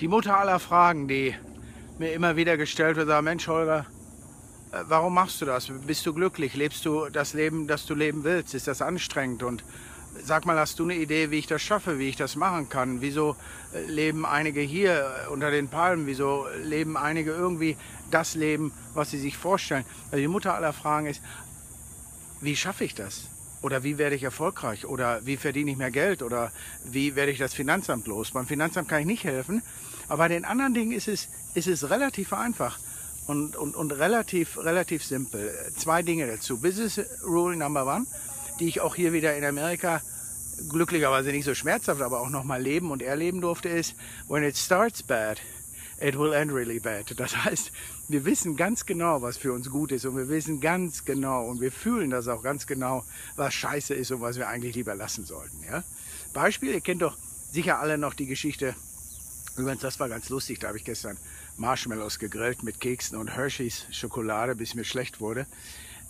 Die Mutter aller Fragen, die mir immer wieder gestellt wird, sagt, Mensch Holger, äh, warum machst du das? Bist du glücklich? Lebst du das Leben, das du leben willst? Ist das anstrengend? Und sag mal, hast du eine Idee, wie ich das schaffe, wie ich das machen kann? Wieso äh, leben einige hier unter den Palmen? Wieso leben einige irgendwie das Leben, was sie sich vorstellen? Also die Mutter aller Fragen ist, wie schaffe ich das? Oder wie werde ich erfolgreich? Oder wie verdiene ich mehr Geld? Oder wie werde ich das Finanzamt los? Beim Finanzamt kann ich nicht helfen. Aber bei den anderen Dingen ist es, ist es relativ einfach und, und, und relativ, relativ simpel. Zwei Dinge dazu. Business Rule Number One, die ich auch hier wieder in Amerika glücklicherweise nicht so schmerzhaft, aber auch nochmal leben und erleben durfte, ist, when it starts bad, it will end really bad. Das heißt, wir wissen ganz genau, was für uns gut ist und wir wissen ganz genau und wir fühlen das auch ganz genau, was scheiße ist und was wir eigentlich lieber lassen sollten. Ja? Beispiel, ihr kennt doch sicher alle noch die Geschichte, übrigens das war ganz lustig, da habe ich gestern Marshmallows gegrillt mit Keksen und Hershey's Schokolade, bis mir schlecht wurde.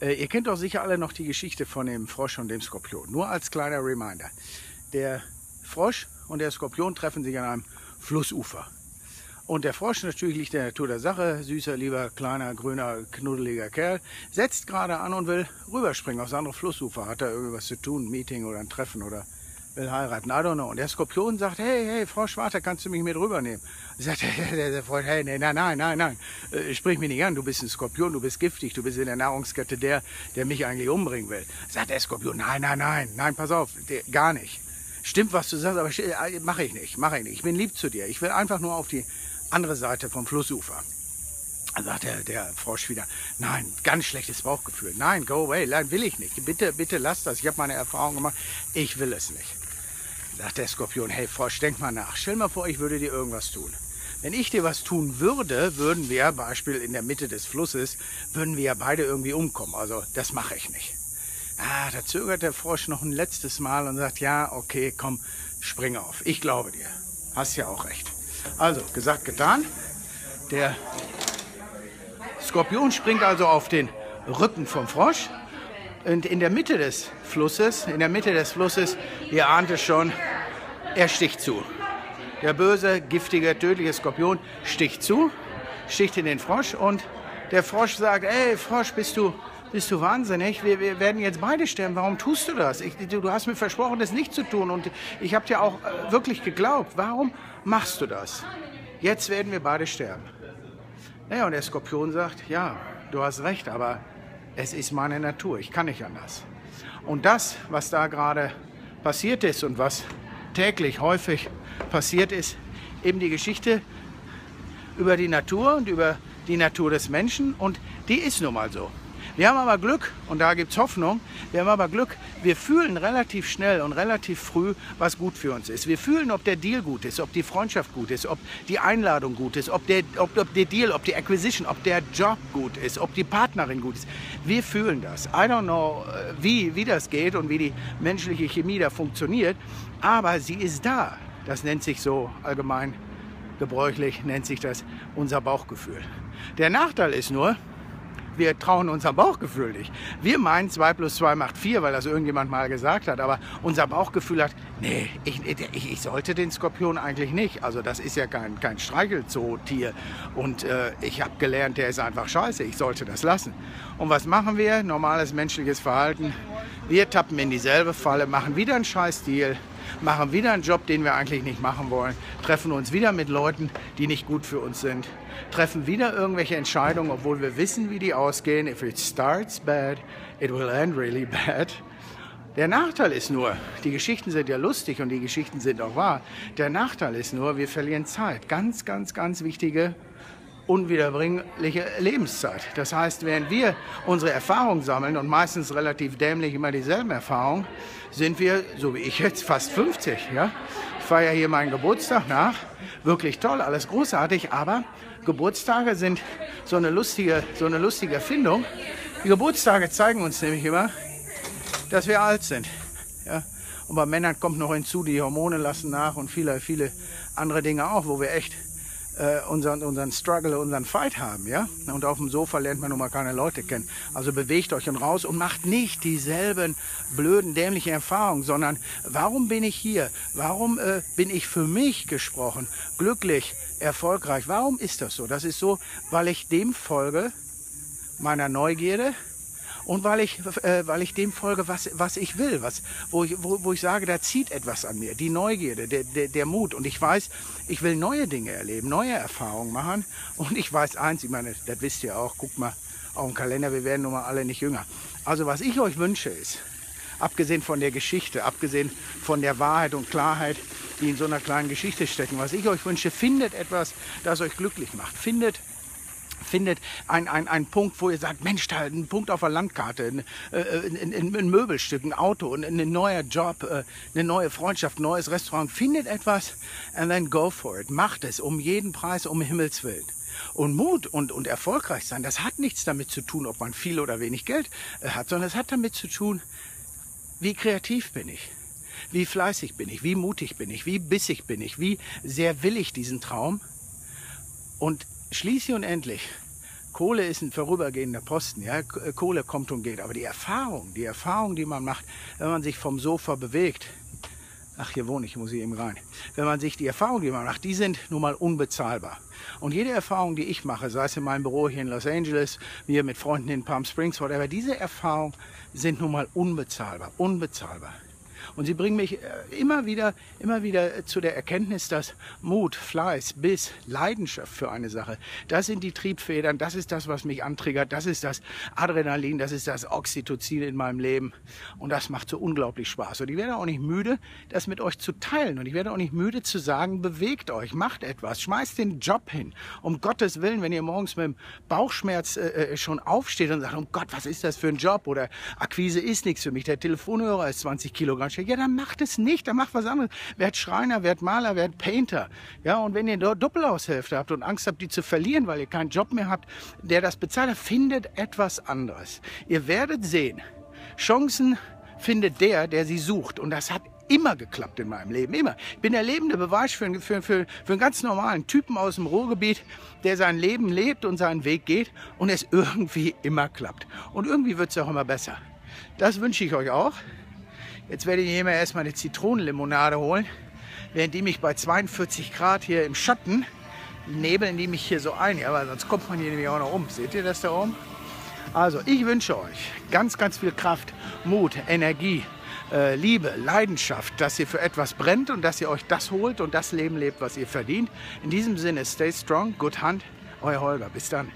Äh, ihr kennt doch sicher alle noch die Geschichte von dem Frosch und dem Skorpion. Nur als kleiner Reminder. Der Frosch und der Skorpion treffen sich an einem Flussufer. Und der Frosch, natürlich liegt der Natur der Sache, süßer, lieber, kleiner, grüner, knuddeliger Kerl, setzt gerade an und will rüberspringen aufs andere Flussufer. Hat er irgendwas zu tun, ein Meeting oder ein Treffen oder will heiraten, I don't know. Und der Skorpion sagt, hey, hey, Frosch, warte, kannst du mich mit rübernehmen? Sagt der, Freund, hey, nein, nein, nein, nein, äh, sprich mich nicht an, du bist ein Skorpion, du bist giftig, du bist in der Nahrungskette der, der mich eigentlich umbringen will. Sagt der Skorpion, nein, nein, nein, nein, pass auf, der, gar nicht. Stimmt, was du sagst, aber äh, mache ich nicht, mache ich nicht. Ich bin lieb zu dir. Ich will einfach nur auf die andere Seite vom Flussufer. Dann sagt der, der Frosch wieder, nein, ganz schlechtes Bauchgefühl. Nein, go away, nein, will ich nicht. Bitte, bitte lass das. Ich habe meine Erfahrung gemacht. Ich will es nicht. Sagt der Skorpion, hey Frosch, denk mal nach. Stell mal vor, ich würde dir irgendwas tun. Wenn ich dir was tun würde, würden wir, Beispiel in der Mitte des Flusses, würden wir ja beide irgendwie umkommen. Also das mache ich nicht. Ah, da zögert der Frosch noch ein letztes Mal und sagt, ja, okay, komm, spring auf. Ich glaube dir. Hast ja auch recht. Also, gesagt, getan. Der Skorpion springt also auf den Rücken vom Frosch. Und in der Mitte des Flusses, in der Mitte des Flusses, ihr ahnt es schon, er sticht zu. Der böse, giftige, tödliche Skorpion sticht zu, sticht in den Frosch und der Frosch sagt, ey Frosch, bist du, bist du wahnsinnig? Wir, wir werden jetzt beide sterben. Warum tust du das? Ich, du, hast mir versprochen, das nicht zu tun und ich habe dir auch äh, wirklich geglaubt. Warum machst du das? Jetzt werden wir beide sterben. Naja, und der Skorpion sagt, ja, du hast recht, aber es ist meine Natur, ich kann nicht anders. Und das, was da gerade passiert ist und was täglich häufig passiert ist, eben die Geschichte über die Natur und über die Natur des Menschen und die ist nun mal so. Wir haben aber Glück, und da gibt es Hoffnung, wir haben aber Glück, wir fühlen relativ schnell und relativ früh, was gut für uns ist. Wir fühlen, ob der Deal gut ist, ob die Freundschaft gut ist, ob die Einladung gut ist, ob der, ob, ob der Deal, ob die Acquisition, ob der Job gut ist, ob die Partnerin gut ist. Wir fühlen das. I don't know, äh, wie, wie das geht und wie die menschliche Chemie da funktioniert, aber sie ist da. Das nennt sich so allgemein gebräuchlich, nennt sich das unser Bauchgefühl. Der Nachteil ist nur, wir trauen unserem Bauchgefühl nicht. Wir meinen, 2 plus 2 macht 4, weil das irgendjemand mal gesagt hat. Aber unser Bauchgefühl hat, nee, ich, ich, ich sollte den Skorpion eigentlich nicht. Also das ist ja kein, kein Streichelzootier. Und äh, ich habe gelernt, der ist einfach scheiße. Ich sollte das lassen. Und was machen wir? Normales menschliches Verhalten. Wir tappen in dieselbe Falle, machen wieder einen Scheiß-Deal machen wieder einen Job, den wir eigentlich nicht machen wollen, treffen uns wieder mit Leuten, die nicht gut für uns sind, treffen wieder irgendwelche Entscheidungen, obwohl wir wissen, wie die ausgehen. If it starts bad, it will end really bad. Der Nachteil ist nur, die Geschichten sind ja lustig und die Geschichten sind auch wahr. Der Nachteil ist nur, wir verlieren Zeit. Ganz, ganz, ganz wichtige unwiederbringliche Lebenszeit. Das heißt, während wir unsere Erfahrungen sammeln und meistens relativ dämlich immer dieselben Erfahrungen, sind wir, so wie ich jetzt, fast 50. Ja? Ich feiere hier meinen Geburtstag nach. Wirklich toll, alles großartig, aber Geburtstage sind so eine lustige, so eine lustige Erfindung. Die Geburtstage zeigen uns nämlich immer, dass wir alt sind. Ja? Und bei Männern kommt noch hinzu, die Hormone lassen nach und viele, viele andere Dinge auch, wo wir echt äh, unseren, unseren Struggle, unseren Fight haben, ja. Und auf dem Sofa lernt man nun mal keine Leute kennen. Also bewegt euch und raus und macht nicht dieselben blöden, dämlichen Erfahrungen, sondern warum bin ich hier? Warum äh, bin ich für mich gesprochen? Glücklich, erfolgreich. Warum ist das so? Das ist so, weil ich dem folge, meiner Neugierde, und weil ich, äh, weil ich dem folge, was, was ich will, was, wo, ich, wo, wo ich sage, da zieht etwas an mir, die Neugierde, der, der, der Mut. Und ich weiß, ich will neue Dinge erleben, neue Erfahrungen machen. Und ich weiß eins, ich meine, das wisst ihr auch, guckt mal auf den Kalender, wir werden nun mal alle nicht jünger. Also was ich euch wünsche ist, abgesehen von der Geschichte, abgesehen von der Wahrheit und Klarheit, die in so einer kleinen Geschichte stecken, was ich euch wünsche, findet etwas, das euch glücklich macht. Findet findet einen ein Punkt, wo ihr sagt, Mensch, da ein Punkt auf der Landkarte, ein, äh, ein, ein, ein Möbelstück, ein Auto, ein, ein neuer Job, äh, eine neue Freundschaft, ein neues Restaurant. Findet etwas and then go for it. Macht es um jeden Preis, um Himmels Willen. Und Mut und, und erfolgreich sein, das hat nichts damit zu tun, ob man viel oder wenig Geld äh, hat, sondern es hat damit zu tun, wie kreativ bin ich. Wie fleißig bin ich, wie mutig bin ich, wie bissig bin ich, wie sehr will ich diesen Traum. Und schließlich und endlich, Kohle ist ein vorübergehender Posten, ja, Kohle kommt und geht, aber die Erfahrung, die Erfahrung, die man macht, wenn man sich vom Sofa bewegt, ach, hier wohne ich, muss ich eben rein, wenn man sich die Erfahrungen, die man macht, die sind nun mal unbezahlbar. Und jede Erfahrung, die ich mache, sei es in meinem Büro hier in Los Angeles, wir mit Freunden in Palm Springs, whatever, diese Erfahrungen sind nun mal unbezahlbar, unbezahlbar. Und sie bringen mich äh, immer wieder, immer wieder zu der Erkenntnis, dass Mut, Fleiß, Biss, Leidenschaft für eine Sache, das sind die Triebfedern, das ist das, was mich antriggert, das ist das Adrenalin, das ist das Oxytocin in meinem Leben. Und das macht so unglaublich Spaß. Und ich werde auch nicht müde, das mit euch zu teilen. Und ich werde auch nicht müde zu sagen, bewegt euch, macht etwas, schmeißt den Job hin. Um Gottes Willen, wenn ihr morgens mit dem Bauchschmerz äh, äh schon aufsteht und sagt, um Gott, was ist das für ein Job? Oder Akquise ist nichts für mich, der Telefonhörer ist 20 Kilogramm ja, dann macht es nicht, dann macht was anderes. Werd Schreiner, werd Maler, werd Painter. Ja, und wenn ihr dort Doppelaushälfte habt und Angst habt, die zu verlieren, weil ihr keinen Job mehr habt, der das bezahlt, findet etwas anderes. Ihr werdet sehen, Chancen findet der, der sie sucht. Und das hat immer geklappt in meinem Leben, immer. Ich bin der lebende Beweis für, für, für, für einen ganz normalen Typen aus dem Ruhrgebiet, der sein Leben lebt und seinen Weg geht und es irgendwie immer klappt. Und irgendwie wird es auch immer besser. Das wünsche ich euch auch. Jetzt werde ich mir mal erstmal eine Zitronenlimonade holen, während die mich bei 42 Grad hier im Schatten nebeln die mich hier so ein, ja, weil sonst kommt man hier nämlich auch noch um. Seht ihr das da oben? Also, ich wünsche euch ganz, ganz viel Kraft, Mut, Energie, äh, Liebe, Leidenschaft, dass ihr für etwas brennt und dass ihr euch das holt und das Leben lebt, was ihr verdient. In diesem Sinne, stay strong, good hunt, euer Holger. Bis dann.